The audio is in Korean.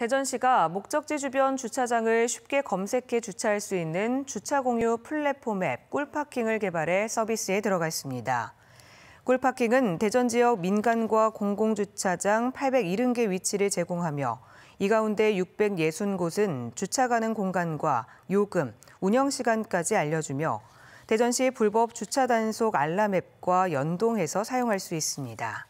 대전시가 목적지 주변 주차장을 쉽게 검색해 주차할 수 있는 주차 공유 플랫폼 앱 꿀파킹을 개발해 서비스에 들어가 있습니다. 꿀파킹은 대전 지역 민간과 공공주차장 870개 위치를 제공하며 이 가운데 660곳은 주차 가능 공간과 요금, 운영 시간까지 알려주며 대전시 불법 주차 단속 알람 앱과 연동해서 사용할 수 있습니다.